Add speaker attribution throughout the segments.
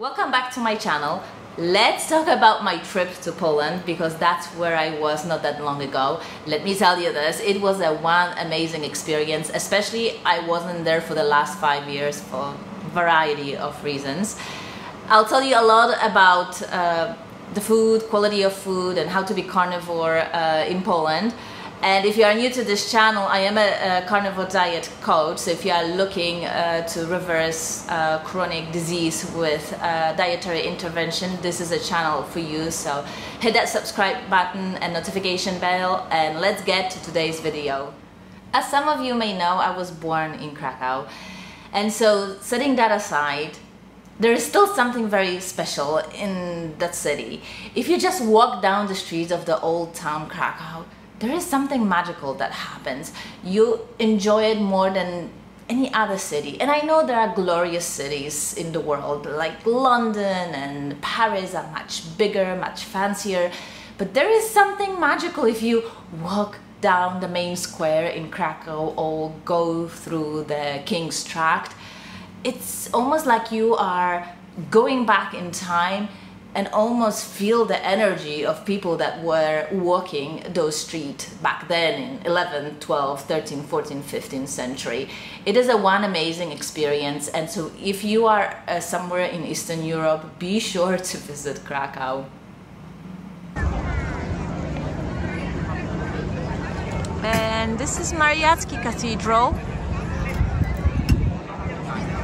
Speaker 1: Welcome back to my channel. Let's talk about my trip to Poland because that's where I was not that long ago. Let me tell you this, it was a one amazing experience, especially I wasn't there for the last five years for variety of reasons. I'll tell you a lot about uh, the food, quality of food and how to be carnivore uh, in Poland. And if you are new to this channel, I am a, a carnivore diet coach. So if you are looking uh, to reverse uh, chronic disease with uh, dietary intervention, this is a channel for you. So hit that subscribe button and notification bell and let's get to today's video. As some of you may know, I was born in Krakow. And so setting that aside, there is still something very special in that city. If you just walk down the streets of the old town Krakow, there is something magical that happens. You enjoy it more than any other city. And I know there are glorious cities in the world, like London and Paris are much bigger, much fancier. But there is something magical if you walk down the main square in Krakow or go through the King's Tract. It's almost like you are going back in time and almost feel the energy of people that were walking those streets back then in 11 12 13 14 15th century. It is a one amazing experience and so if you are uh, somewhere in eastern europe be sure to visit krakow. And this is mariacki cathedral.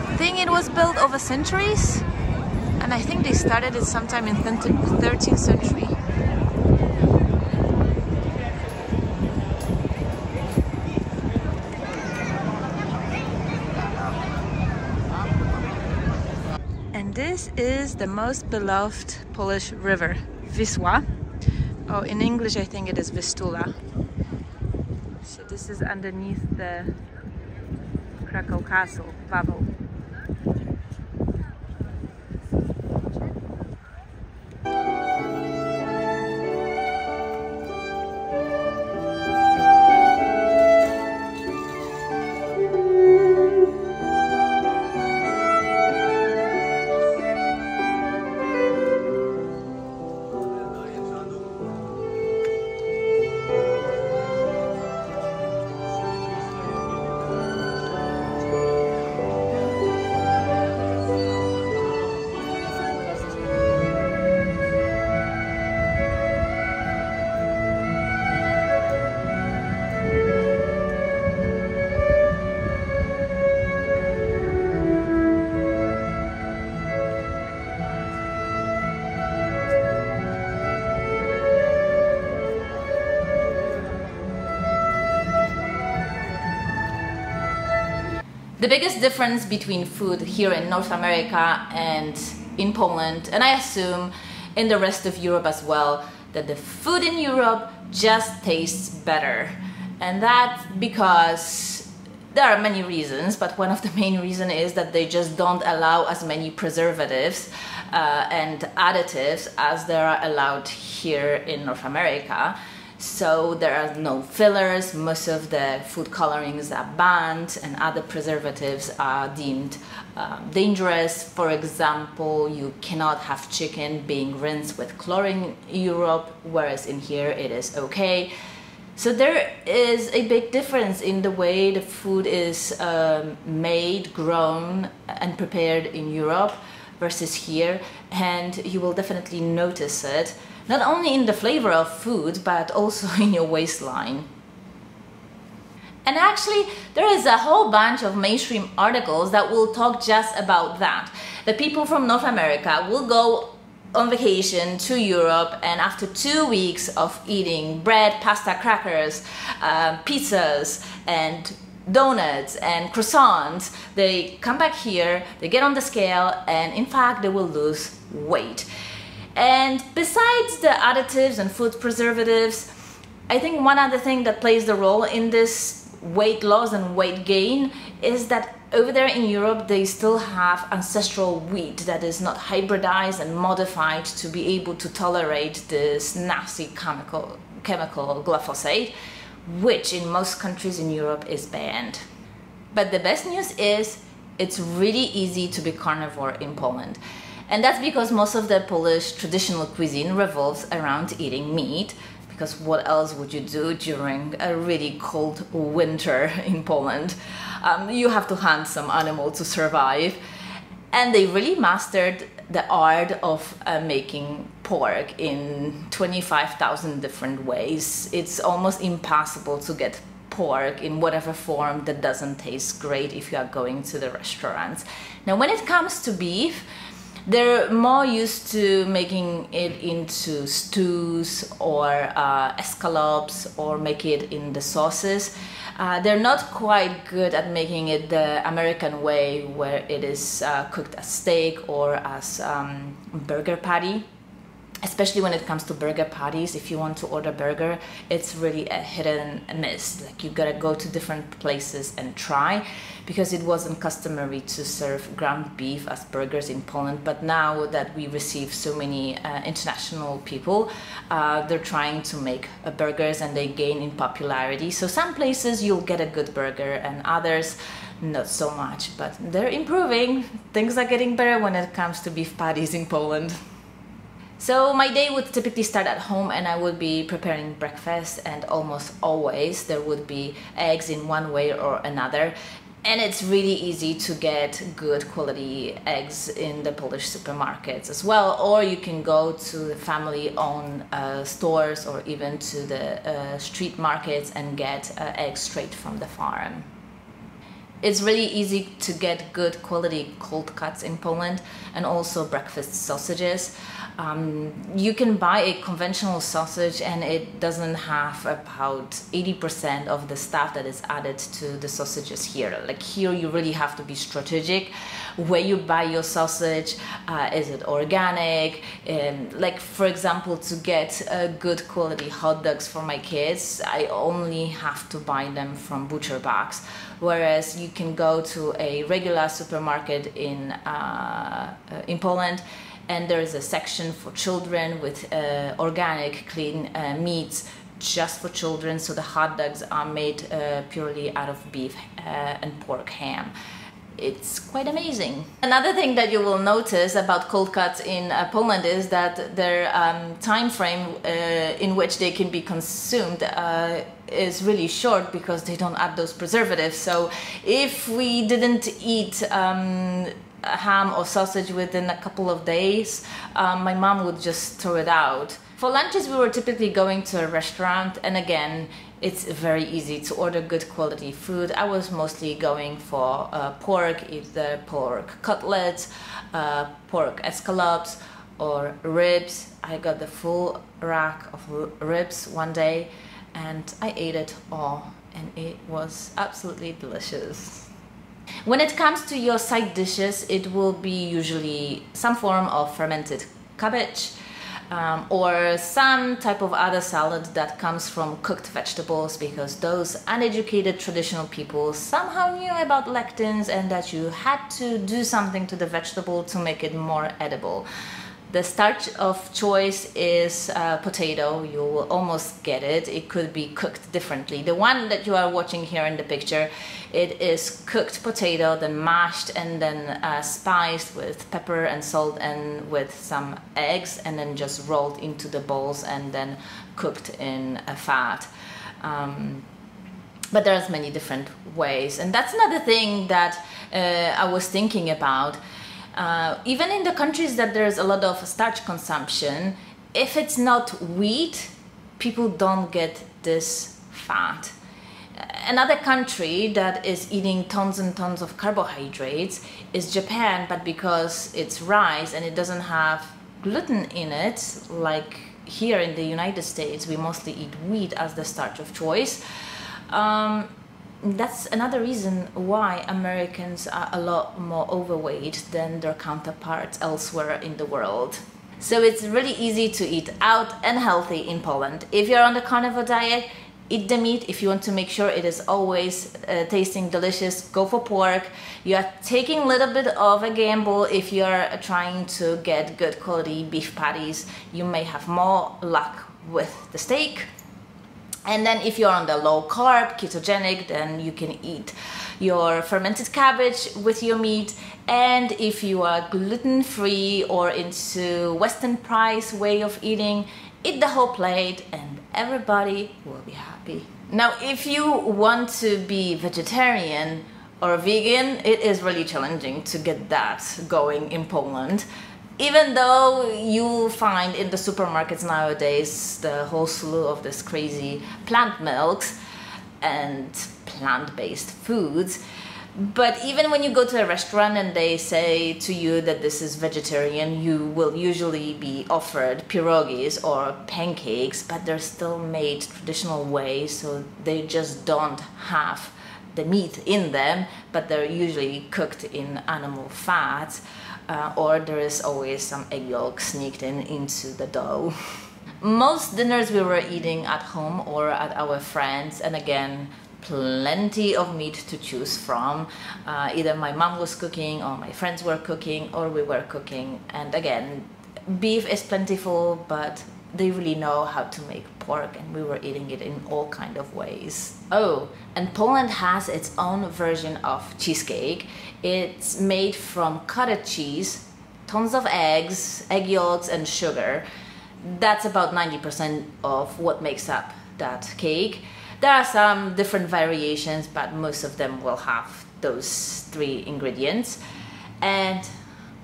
Speaker 1: I think it was built over centuries and I think they started it sometime in the 13th century. And this is the most beloved Polish river, Wisła. Oh, in English I think it is Vistula. So this is underneath the Krakow Castle, Wawel. The biggest difference between food here in North America and in Poland, and I assume in the rest of Europe as well, that the food in Europe just tastes better. And that because there are many reasons, but one of the main reasons is that they just don't allow as many preservatives uh, and additives as there are allowed here in North America. So there are no fillers, most of the food colorings are banned and other preservatives are deemed um, dangerous. For example, you cannot have chicken being rinsed with chlorine in Europe, whereas in here it is okay. So there is a big difference in the way the food is um, made, grown and prepared in Europe versus here and you will definitely notice it not only in the flavor of food, but also in your waistline. And actually, there is a whole bunch of mainstream articles that will talk just about that. The people from North America will go on vacation to Europe and after two weeks of eating bread, pasta, crackers, uh, pizzas and donuts and croissants, they come back here, they get on the scale and in fact they will lose weight. And besides the additives and food preservatives, I think one other thing that plays the role in this weight loss and weight gain is that over there in Europe they still have ancestral wheat that is not hybridized and modified to be able to tolerate this nasty chemical, chemical glyphosate, which in most countries in Europe is banned. But the best news is it's really easy to be carnivore in Poland. And that's because most of the Polish traditional cuisine revolves around eating meat. Because what else would you do during a really cold winter in Poland? Um, you have to hunt some animal to survive. And they really mastered the art of uh, making pork in 25,000 different ways. It's almost impossible to get pork in whatever form that doesn't taste great if you are going to the restaurants. Now, when it comes to beef, they're more used to making it into stews or uh, escalopes or make it in the sauces. Uh, they're not quite good at making it the American way, where it is uh, cooked as steak or as um, burger patty. Especially when it comes to burger parties if you want to order burger, it's really a hit and miss. Like you gotta go to different places and try because it wasn't customary to serve ground beef as burgers in Poland. But now that we receive so many uh, international people, uh, they're trying to make uh, burgers and they gain in popularity. So some places you'll get a good burger and others not so much, but they're improving. Things are getting better when it comes to beef patties in Poland. So my day would typically start at home and I would be preparing breakfast and almost always there would be eggs in one way or another and it's really easy to get good quality eggs in the Polish supermarkets as well or you can go to the family owned uh, stores or even to the uh, street markets and get uh, eggs straight from the farm. It's really easy to get good quality cold cuts in Poland and also breakfast sausages. Um, you can buy a conventional sausage and it doesn't have about 80% of the stuff that is added to the sausages here. Like here you really have to be strategic where you buy your sausage, uh, is it organic? And like for example, to get a good quality hot dogs for my kids, I only have to buy them from ButcherBox. Whereas you can go to a regular supermarket in uh, in Poland and there is a section for children with uh, organic clean uh, meats just for children so the hot dogs are made uh, purely out of beef uh, and pork ham it's quite amazing. Another thing that you will notice about cold cuts in uh, Poland is that their um, time frame uh, in which they can be consumed uh, is really short because they don't add those preservatives. So if we didn't eat um, ham or sausage within a couple of days, um, my mom would just throw it out. For lunches, we were typically going to a restaurant, and again, it's very easy to order good quality food. I was mostly going for uh, pork, either pork cutlets, uh, pork escalopes, or ribs. I got the full rack of ribs one day, and I ate it all, and it was absolutely delicious. When it comes to your side dishes, it will be usually some form of fermented cabbage um, or some type of other salad that comes from cooked vegetables because those uneducated traditional people somehow knew about lectins and that you had to do something to the vegetable to make it more edible. The starch of choice is uh, potato. You will almost get it. It could be cooked differently. The one that you are watching here in the picture, it is cooked potato, then mashed and then uh, spiced with pepper and salt and with some eggs and then just rolled into the bowls and then cooked in a fat. Um, but there's many different ways and that's another thing that uh, I was thinking about uh, even in the countries that there's a lot of starch consumption, if it's not wheat, people don't get this fat. Another country that is eating tons and tons of carbohydrates is Japan, but because it's rice and it doesn't have gluten in it, like here in the United States, we mostly eat wheat as the starch of choice. Um, that's another reason why Americans are a lot more overweight than their counterparts elsewhere in the world. So it's really easy to eat out and healthy in Poland. If you're on the carnivore diet, eat the meat. If you want to make sure it is always uh, tasting delicious, go for pork. You are taking a little bit of a gamble if you're trying to get good quality beef patties. You may have more luck with the steak And then if you're on the low carb, ketogenic, then you can eat your fermented cabbage with your meat. And if you are gluten free or into Weston Price way of eating, eat the whole plate and everybody will be happy. Now, if you want to be vegetarian or vegan, it is really challenging to get that going in Poland even though you find in the supermarkets nowadays the whole slew of this crazy plant milks and plant-based foods but even when you go to a restaurant and they say to you that this is vegetarian you will usually be offered pierogies or pancakes but they're still made traditional way so they just don't have the meat in them but they're usually cooked in animal fat uh, or there is always some egg yolk sneaked in into the dough. Most dinners we were eating at home or at our friends, and again, plenty of meat to choose from. Uh, either my mom was cooking, or my friends were cooking, or we were cooking. And again, beef is plentiful, but they really know how to make pork and we were eating it in all kind of ways. Oh, and Poland has its own version of cheesecake. It's made from cottage cheese, tons of eggs, egg yolks and sugar. That's about 90% of what makes up that cake. There are some different variations, but most of them will have those three ingredients. And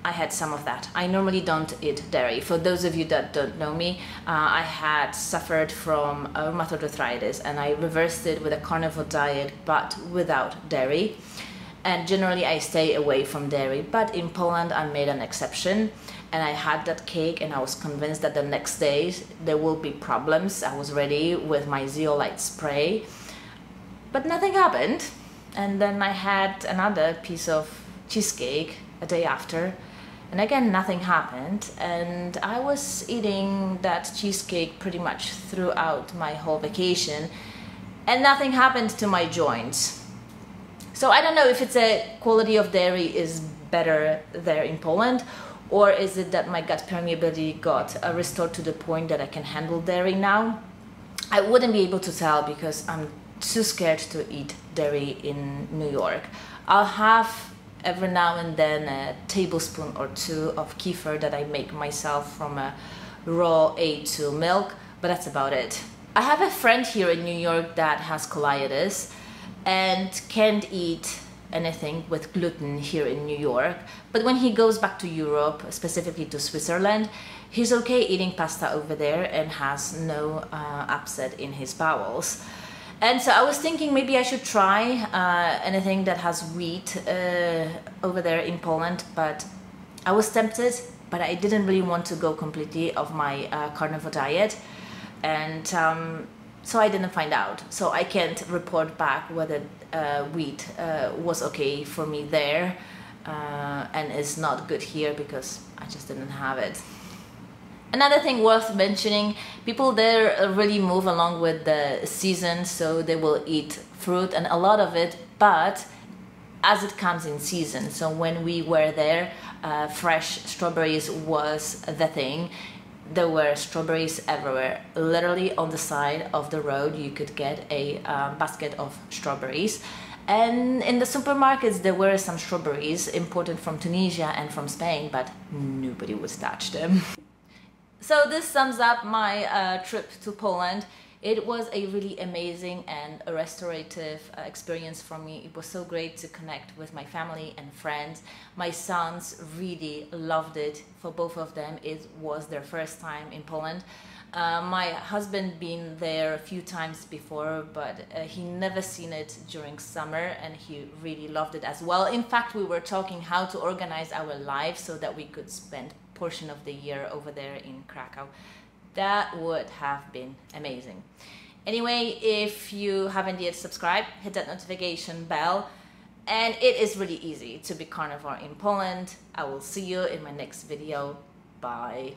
Speaker 1: I had some of that. I normally don't eat dairy. For those of you that don't know me, uh, I had suffered from rheumatoid arthritis and I reversed it with a carnivore diet but without dairy. And generally I stay away from dairy, but in Poland I made an exception and I had that cake and I was convinced that the next day there will be problems. I was ready with my zeolite spray, but nothing happened. And then I had another piece of cheesecake a day after and again, nothing happened. And I was eating that cheesecake pretty much throughout my whole vacation, and nothing happened to my joints. So I don't know if it's a quality of dairy is better there in Poland, or is it that my gut permeability got uh, restored to the point that I can handle dairy now? I wouldn't be able to tell because I'm too scared to eat dairy in New York. I'll have every now and then a tablespoon or two of kefir that I make myself from a raw A2 milk, but that's about it. I have a friend here in New York that has colitis and can't eat anything with gluten here in New York. But when he goes back to Europe, specifically to Switzerland, he's okay eating pasta over there and has no uh, upset in his bowels. And so I was thinking maybe I should try uh, anything that has wheat uh, over there in Poland, but I was tempted, but I didn't really want to go completely off my uh, carnivore diet. And um, so I didn't find out. So I can't report back whether uh, wheat uh, was okay for me there uh, and is not good here because I just didn't have it. Another thing worth mentioning, people there really move along with the season, so they will eat fruit and a lot of it, but as it comes in season. So when we were there, uh, fresh strawberries was the thing. There were strawberries everywhere. Literally on the side of the road, you could get a uh, basket of strawberries. And in the supermarkets, there were some strawberries imported from Tunisia and from Spain, but nobody would touch them. So this sums up my uh, trip to Poland. It was a really amazing and a restorative uh, experience for me. It was so great to connect with my family and friends. My sons really loved it. For both of them, it was their first time in Poland. Uh, my husband been there a few times before, but uh, he never seen it during summer, and he really loved it as well. In fact, we were talking how to organize our life so that we could spend portion of the year over there in Krakow. That would have been amazing. Anyway, if you haven't yet subscribed, hit that notification bell. And it is really easy to be carnivore in Poland. I will see you in my next video. Bye.